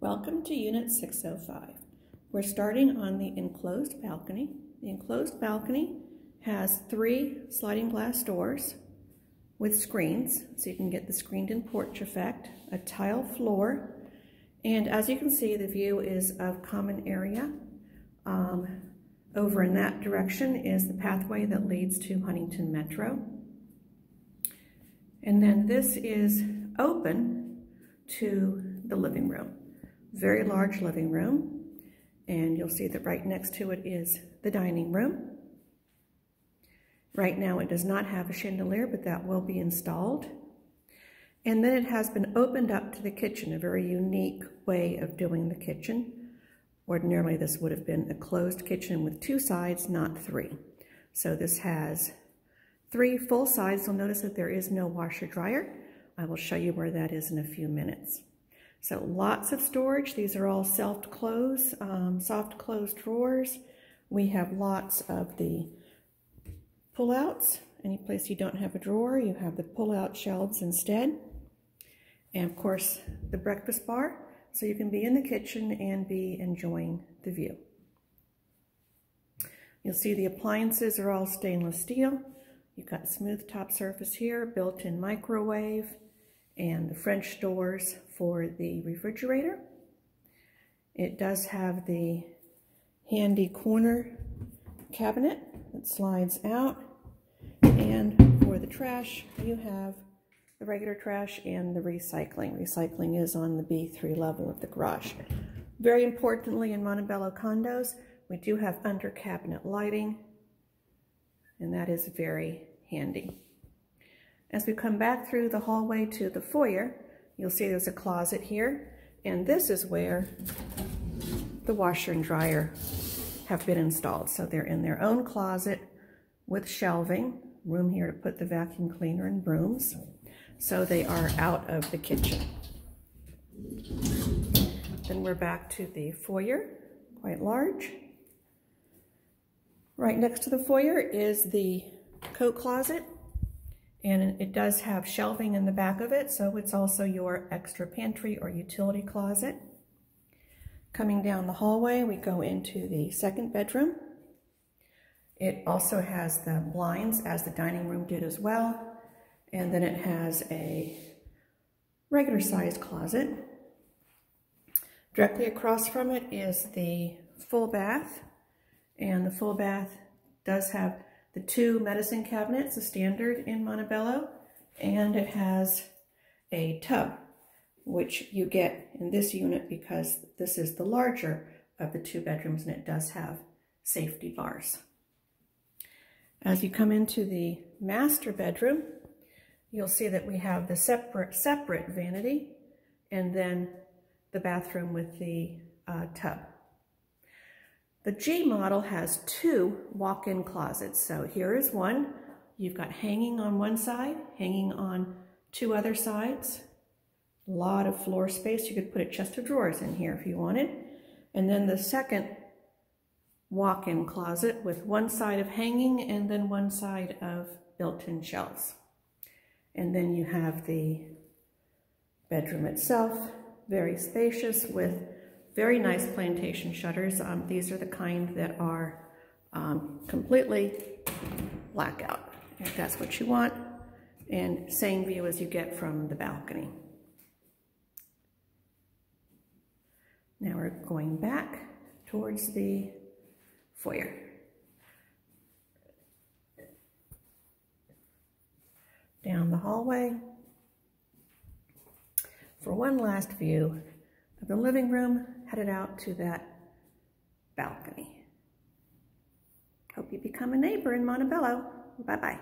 Welcome to Unit 605. We're starting on the enclosed balcony. The enclosed balcony has three sliding glass doors with screens, so you can get the screened-in porch effect, a tile floor, and as you can see, the view is of common area. Um, over in that direction is the pathway that leads to Huntington Metro. And then this is open to the living room very large living room. And you'll see that right next to it is the dining room. Right now it does not have a chandelier, but that will be installed. And then it has been opened up to the kitchen, a very unique way of doing the kitchen. Ordinarily this would have been a closed kitchen with two sides, not three. So this has three full sides. You'll notice that there is no washer dryer. I will show you where that is in a few minutes. So lots of storage. These are all self-close, um, soft close drawers. We have lots of the pull-outs. Any place you don't have a drawer, you have the pull-out shelves instead. And of course, the breakfast bar, so you can be in the kitchen and be enjoying the view. You'll see the appliances are all stainless steel. You've got smooth top surface here, built-in microwave, and the French doors for the refrigerator. It does have the handy corner cabinet that slides out. And for the trash, you have the regular trash and the recycling. Recycling is on the B3 level of the garage. Very importantly, in Montebello condos, we do have under cabinet lighting, and that is very handy. As we come back through the hallway to the foyer, you'll see there's a closet here, and this is where the washer and dryer have been installed. So they're in their own closet with shelving, room here to put the vacuum cleaner and brooms. So they are out of the kitchen. Then we're back to the foyer, quite large. Right next to the foyer is the coat closet and it does have shelving in the back of it, so it's also your extra pantry or utility closet. Coming down the hallway, we go into the second bedroom. It also has the blinds, as the dining room did as well. And then it has a regular sized closet. Directly across from it is the full bath. And the full bath does have the two medicine cabinets, a standard in Montebello, and it has a tub, which you get in this unit because this is the larger of the two bedrooms and it does have safety bars. As you come into the master bedroom, you'll see that we have the separate, separate vanity and then the bathroom with the uh, tub. The G model has two walk-in closets. So here is one. You've got hanging on one side, hanging on two other sides. A lot of floor space. You could put a chest of drawers in here if you wanted. And then the second walk-in closet with one side of hanging and then one side of built-in shelves. And then you have the bedroom itself, very spacious with very nice plantation shutters. Um, these are the kind that are um, completely blackout, if that's what you want. And same view as you get from the balcony. Now we're going back towards the foyer. Down the hallway. For one last view of the living room, headed out to that balcony. Hope you become a neighbor in Montebello. Bye-bye.